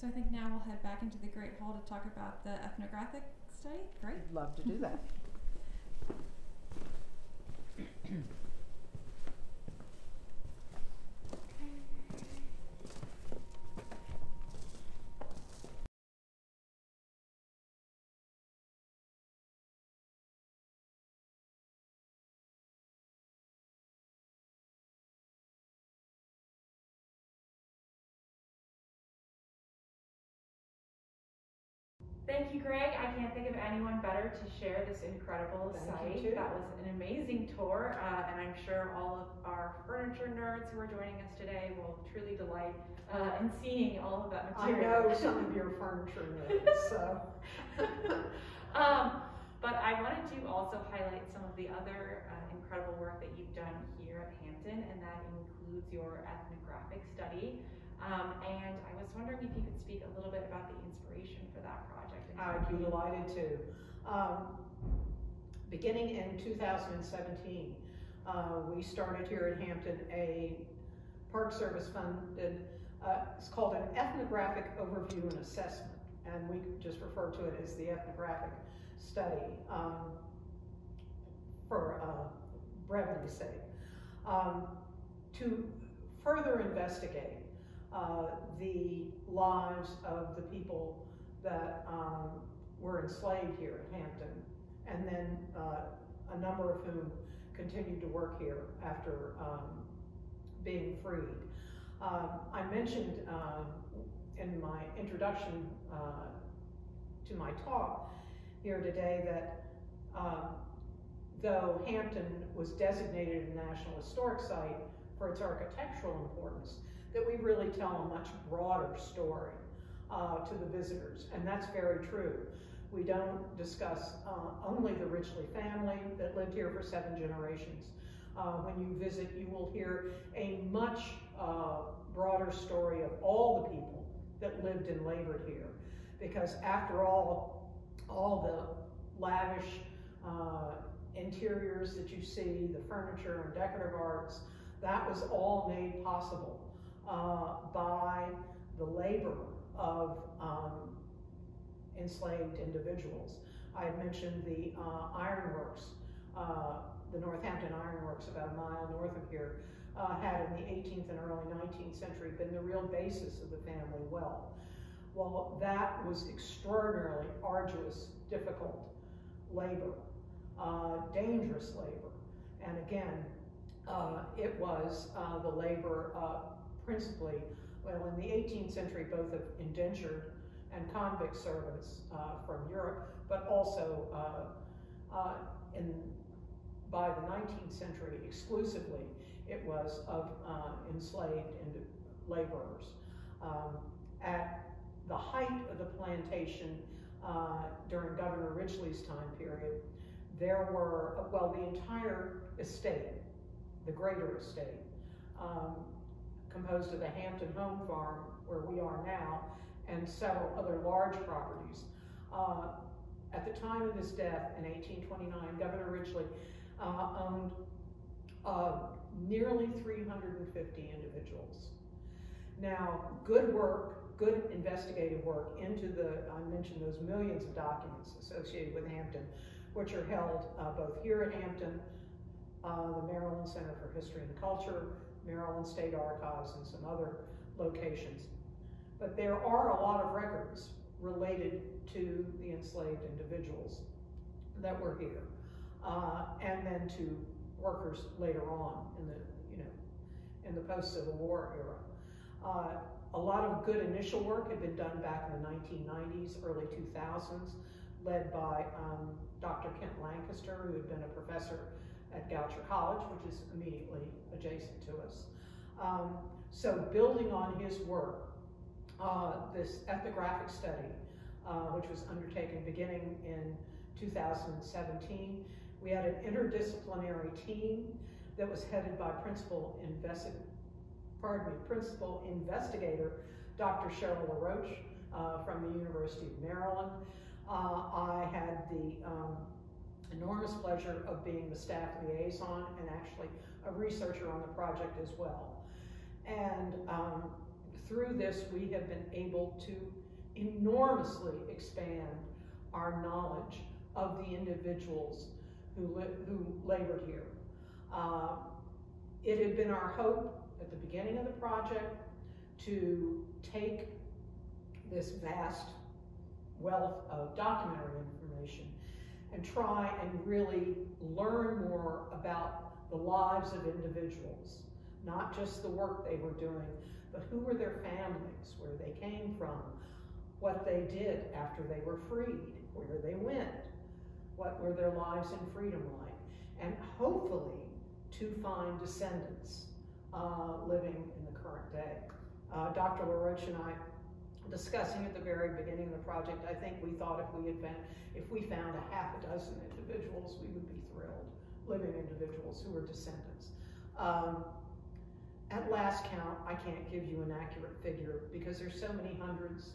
So I think now we'll head back into the Great Hall to talk about the ethnographic study. Great. I'd love to do that. Thank you, Greg. I can't think of anyone better to share this incredible Thank site. That was an amazing tour, uh, and I'm sure all of our furniture nerds who are joining us today will truly delight uh, in seeing all of that material. I know some of your furniture nerds, so. um, but I wanted to also highlight some of the other uh, incredible work that you've done here at Hampton, and that includes your ethnographic study. Um, and I was wondering if you could speak a little bit about the inspiration for that project. I'd be delighted to. Um, beginning in 2017, uh, we started here in Hampton a Park Service funded, uh, it's called an ethnographic overview and assessment, and we just refer to it as the ethnographic study um, for uh, brevity's sake. Um, to further investigate uh, the lives of the people that um, were enslaved here at Hampton, and then uh, a number of whom continued to work here after um, being freed. Um, I mentioned um, in my introduction uh, to my talk here today that um, though Hampton was designated a National Historic Site for its architectural importance, that we really tell a much broader story uh, to the visitors, and that's very true. We don't discuss uh, only the Ridgely family that lived here for seven generations. Uh, when you visit, you will hear a much uh, broader story of all the people that lived and labored here. Because after all, all the lavish uh, interiors that you see, the furniture and decorative arts, that was all made possible uh, by the labor of um, enslaved individuals. I had mentioned the uh, ironworks, uh, the Northampton Ironworks, about a mile north of here, uh, had in the 18th and early 19th century been the real basis of the family wealth. Well, that was extraordinarily arduous, difficult labor, uh, dangerous labor. And again, uh, it was uh, the labor principally, well, in the 18th century, both of indentured and convict servants uh, from Europe, but also uh, uh, in, by the 19th century exclusively, it was of uh, enslaved laborers. Um, at the height of the plantation uh, during Governor Ridgely's time period, there were, well, the entire estate, the greater estate, um, composed of the Hampton Home Farm, where we are now, and several other large properties, uh, at the time of his death in 1829, Governor Ridgely uh, owned uh, nearly 350 individuals. Now, good work, good investigative work into the, I mentioned those millions of documents associated with Hampton, which are held uh, both here at Hampton, uh, the Maryland Center for History and Culture, Maryland State Archives, and some other locations. But there are a lot of records related to the enslaved individuals that were here, uh, and then to workers later on in the, you know, in the post-Civil War era. Uh, a lot of good initial work had been done back in the 1990s, early 2000s, led by um, Dr. Kent Lancaster, who had been a professor at Goucher College, which is immediately adjacent to us. Um, so building on his work, uh, this ethnographic study, uh, which was undertaken beginning in 2017, we had an interdisciplinary team that was headed by principal investigator, pardon me, principal investigator, Dr. Cheryl LaRoche uh, from the University of Maryland. Uh, I had the um, enormous pleasure of being the staff liaison and actually a researcher on the project as well. And um, through this, we have been able to enormously expand our knowledge of the individuals who, who labored here. Uh, it had been our hope at the beginning of the project to take this vast wealth of documentary information and try and really learn more about the lives of individuals, not just the work they were doing, but who were their families, where they came from, what they did after they were freed, where they went, what were their lives in freedom like, and hopefully to find descendants uh, living in the current day. Uh, Dr. LaRoche and I discussing at the very beginning of the project, I think we thought if we had been, if we found a half a dozen individuals, we would be thrilled, living individuals who were descendants. Um, at last count, I can't give you an accurate figure because there's so many hundreds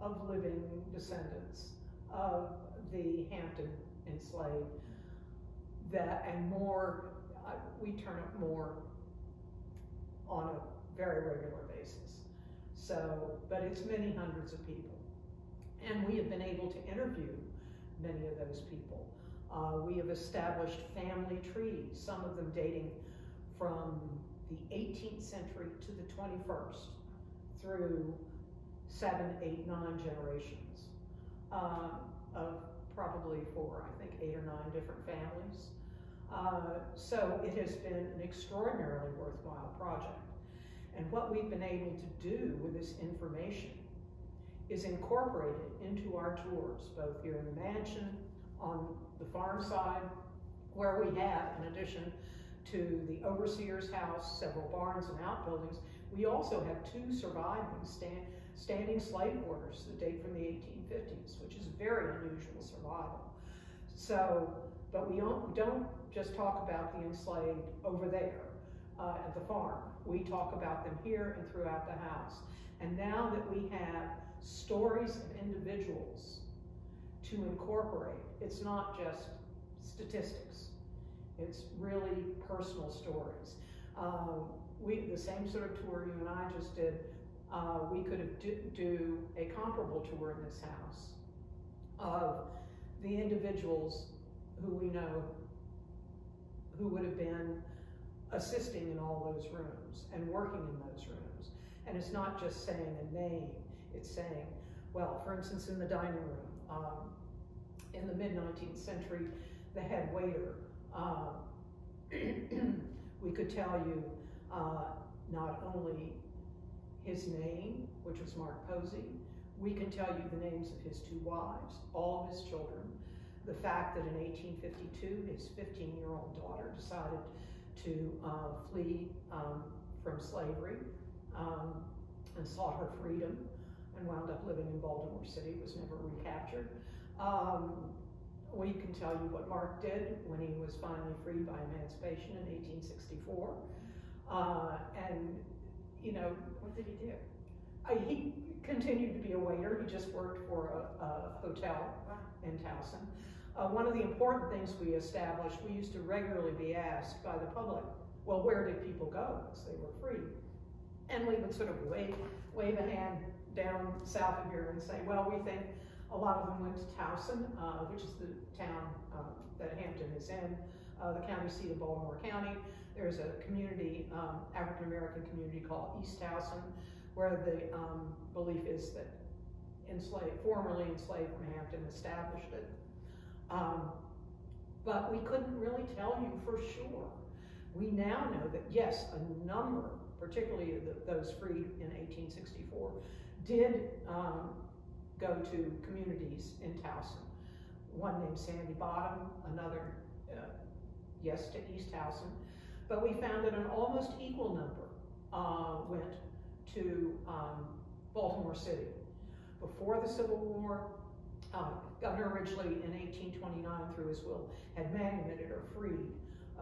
of living descendants of the Hampton enslaved that and more, uh, we turn up more on a very regular basis. So, but it's many hundreds of people. And we have been able to interview many of those people. Uh, we have established family trees, some of them dating from the 18th century to the 21st through seven, eight, nine generations uh, of probably for, I think, eight or nine different families. Uh, so it has been an extraordinarily worthwhile project. And what we've been able to do with this information is incorporate it into our tours, both here in the mansion, on the farm side, where we have, in addition to the overseer's house, several barns and outbuildings, we also have two surviving stand, standing slave quarters that date from the 1850s, which is very unusual survival. So, but we don't, don't just talk about the enslaved over there uh, at the farm. We talk about them here and throughout the house. And now that we have stories of individuals to incorporate, it's not just statistics. It's really personal stories. Um, we, the same sort of tour you and I just did, uh, we could do, do a comparable tour in this house of the individuals who we know who would have been assisting in all those rooms and working in those rooms. And it's not just saying a name, it's saying, well, for instance, in the dining room, um, in the mid 19th century, the head waiter, uh, we could tell you uh, not only his name, which was Mark Posey, we can tell you the names of his two wives, all of his children, the fact that in 1852 his 15 year old daughter decided to uh, flee um, from slavery um, and sought her freedom and wound up living in Baltimore City, was never recaptured. Um, we can tell you what Mark did when he was finally freed by emancipation in 1864. Uh, and, you know, What did he do? I, he continued to be a waiter. He just worked for a, a hotel Wow. in Towson. Uh, one of the important things we established, we used to regularly be asked by the public, well, where did people go? Because they were free. And we would sort of wave, wave a hand down south of here and say, well, we think a lot of them went to Towson, uh, which is the town uh, that Hampton is in, uh, the county seat of Baltimore County. There's a community, um, African American community called East Towson, where the um, belief is that enslaved, formerly enslaved from Hampton established it. Um, but we couldn't really tell you for sure. We now know that yes, a number, particularly the, those freed in 1864, did um, go to communities in Towson. One named Sandy Bottom, another, uh, yes, to East Towson. But we found that an almost equal number uh, went to um, Baltimore City. Before the Civil War, uh, Governor Ridgely in 1829 through his will had manumitted or freed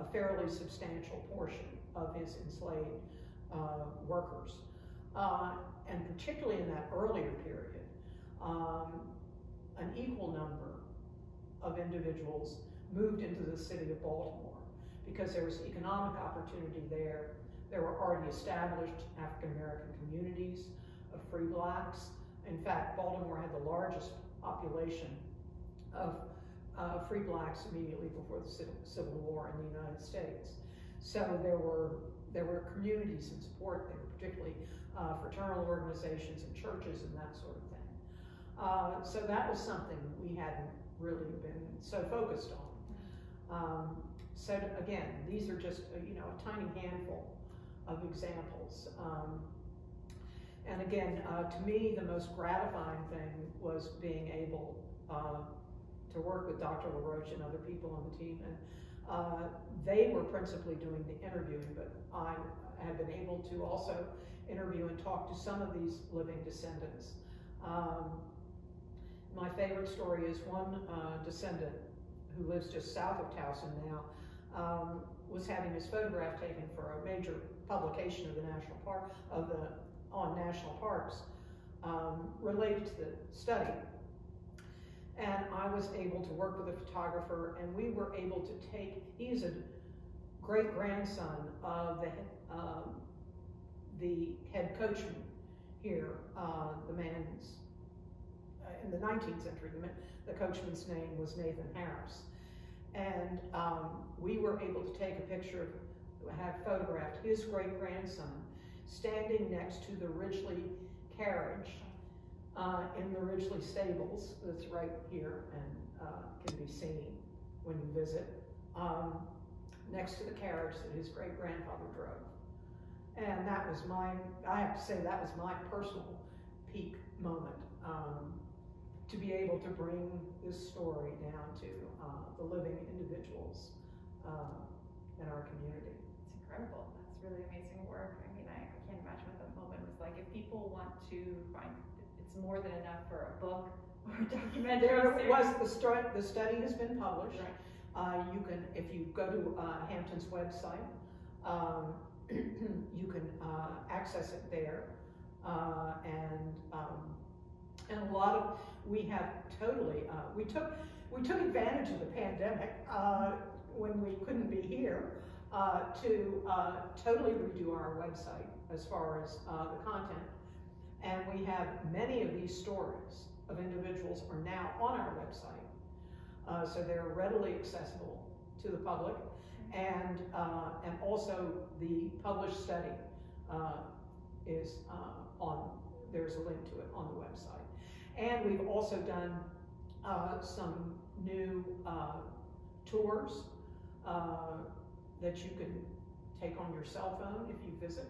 a fairly substantial portion of his enslaved uh, workers. Uh, and particularly in that earlier period, um, an equal number of individuals moved into the city of Baltimore because there was economic opportunity there. There were already established African American communities of free blacks. In fact, Baltimore had the largest population of uh, free blacks immediately before the Civil, War in the United States. So there were there were communities in support there, particularly uh, fraternal organizations and churches and that sort of thing. Uh, so that was something we hadn't really been so focused on. Um, so again, these are just you know a tiny handful of examples. Um, and again, uh, to me, the most gratifying thing was being able uh, to work with Dr. LaRoche and other people on the team. And uh, they were principally doing the interviewing, but I have been able to also interview and talk to some of these living descendants. Um, my favorite story is one uh, descendant who lives just south of Towson now, um, was having his photograph taken for a major publication of the national park of the on national parks um, related to the study. And I was able to work with a photographer, and we were able to take. He's a great grandson of the um, the head coachman here, uh, the man's uh, in the 19th century. The, the coachman's name was Nathan Harris, and um, we were able to take a picture, have photographed his great grandson standing next to the Ridgely carriage uh, in the Ridgely stables. That's right here and uh, can be seen when you visit. Um, next to the carriage that his great grandfather drove. And that was my, I have to say, that was my personal peak moment. Um, to be able to bring this story down to uh, the living individuals uh, in our community. It's incredible. That's really amazing work. I mean, I, I can't imagine what that moment was like. If people want to find, more than enough for a book or a documentary There was, the, stu- the study has been published. Right. Uh, you can, if you go to uh, Hampton's website, um, you can uh, access it there. Uh, and um, and a lot of we have totally uh, we took we took advantage of the pandemic uh, when we couldn't be here uh, to uh, totally redo our website as far as uh, the content. And we have many of these stories of individuals are now on our website. Uh, so they're readily accessible to the public. And, uh, and also the published study uh, is uh, on, there's a link to it on the website. And we've also done uh, some new uh, tours that you can take on your cell phone if you visit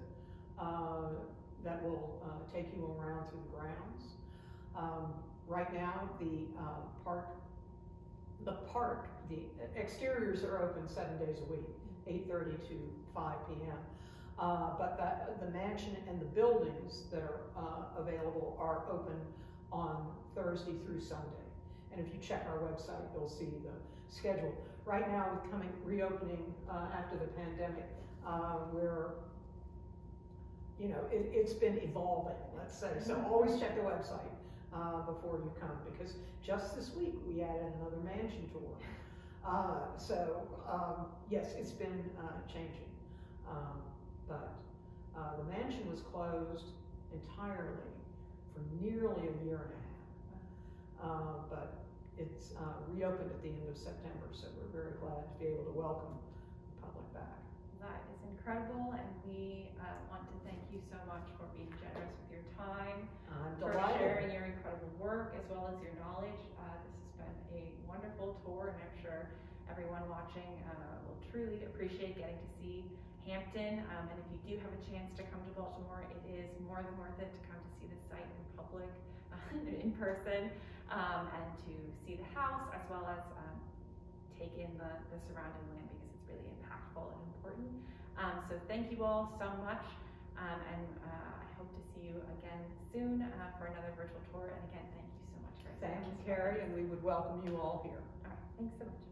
that will uh, take you around through the grounds. Um, right now, the uh, park, the park, the exteriors are open seven days a week, 8:30 to 5 p.m. Uh, but the, the mansion and the buildings that are uh, available are open on Thursday through Sunday. And if you check our website, you'll see the schedule. Right now, with coming reopening uh, after the pandemic, uh, we're you know, it, it's been evolving, let's say. So always check the website uh, before you come because just this week we added another mansion tour. Uh, so um, yes, it's been uh, changing, um, but uh, the mansion was closed entirely for nearly a year and a half. Uh, but it's uh, reopened at the end of September, so we're very glad to be able to welcome the public back. That is incredible, and we uh, want to you so much for being generous with your time, I'm for delighted. sharing your incredible work as well as your knowledge. Uh, this has been a wonderful tour, and I'm sure everyone watching uh, will truly appreciate getting to see Hampton. Um, and if you do have a chance to come to Baltimore, it is more than worth it to come to see the site in public, in person, um, and to see the house as well as um, take in the, the surrounding land because it's really impactful and important. Um, so thank you all so much, um, and uh, I hope to see you again soon uh, for another virtual tour. And again, thank you so much for Thank you, Carrie, and we would welcome you all here. All right, thanks so much.